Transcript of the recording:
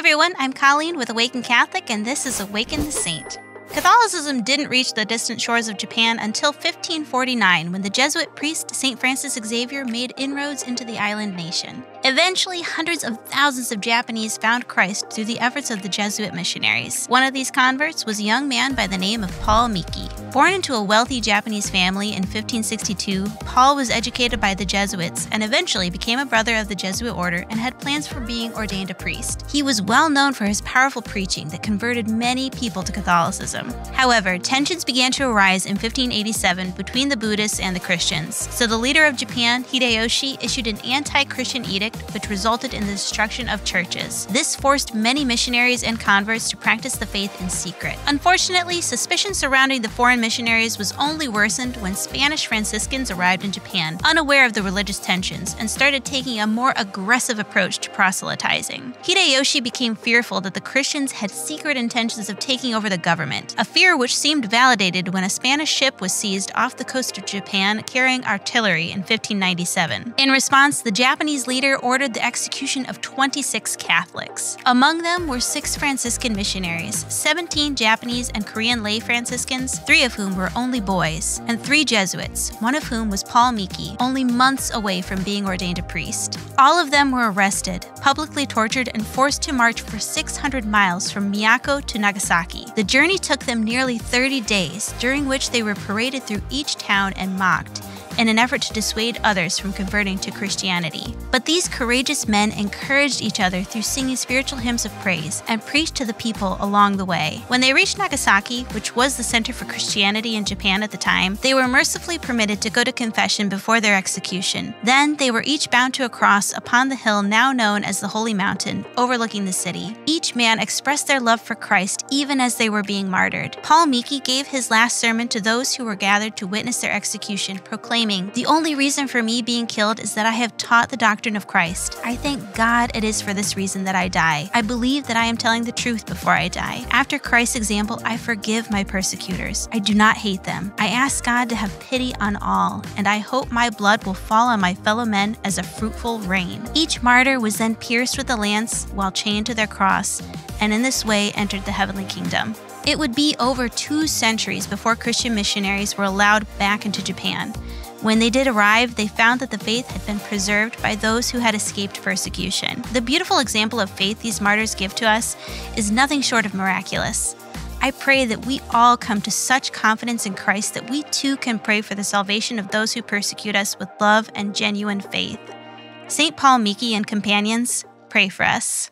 everyone, I'm Colleen with Awaken Catholic, and this is Awaken the Saint. Catholicism didn't reach the distant shores of Japan until 1549 when the Jesuit priest St. Francis Xavier made inroads into the island nation. Eventually, hundreds of thousands of Japanese found Christ through the efforts of the Jesuit missionaries. One of these converts was a young man by the name of Paul Miki. Born into a wealthy Japanese family in 1562, Paul was educated by the Jesuits and eventually became a brother of the Jesuit order and had plans for being ordained a priest. He was well known for his powerful preaching that converted many people to Catholicism. However, tensions began to arise in 1587 between the Buddhists and the Christians, so the leader of Japan, Hideyoshi, issued an anti Christian edict which resulted in the destruction of churches. This forced many missionaries and converts to practice the faith in secret. Unfortunately, suspicion surrounding the foreign missionaries was only worsened when Spanish Franciscans arrived in Japan, unaware of the religious tensions, and started taking a more aggressive approach to proselytizing. Hideyoshi became fearful that the Christians had secret intentions of taking over the government, a fear which seemed validated when a Spanish ship was seized off the coast of Japan carrying artillery in 1597. In response, the Japanese leader ordered the execution of 26 Catholics. Among them were six Franciscan missionaries, 17 Japanese and Korean lay Franciscans, three of whom were only boys, and three Jesuits, one of whom was Paul Miki, only months away from being ordained a priest. All of them were arrested, publicly tortured, and forced to march for 600 miles from Miyako to Nagasaki. The journey took them nearly 30 days, during which they were paraded through each town and mocked in an effort to dissuade others from converting to Christianity. But these courageous men encouraged each other through singing spiritual hymns of praise and preached to the people along the way. When they reached Nagasaki, which was the center for Christianity in Japan at the time, they were mercifully permitted to go to confession before their execution. Then they were each bound to a cross upon the hill now known as the Holy Mountain, overlooking the city. Each man expressed their love for Christ even as they were being martyred. Paul Miki gave his last sermon to those who were gathered to witness their execution, proclaiming, the only reason for me being killed is that I have taught the doctrine of Christ. I thank God it is for this reason that I die. I believe that I am telling the truth before I die. After Christ's example, I forgive my persecutors. I do not hate them. I ask God to have pity on all, and I hope my blood will fall on my fellow men as a fruitful rain. Each martyr was then pierced with a lance while chained to their cross, and in this way entered the heavenly kingdom. It would be over two centuries before Christian missionaries were allowed back into Japan. When they did arrive, they found that the faith had been preserved by those who had escaped persecution. The beautiful example of faith these martyrs give to us is nothing short of miraculous. I pray that we all come to such confidence in Christ that we too can pray for the salvation of those who persecute us with love and genuine faith. St. Paul Miki and companions, pray for us.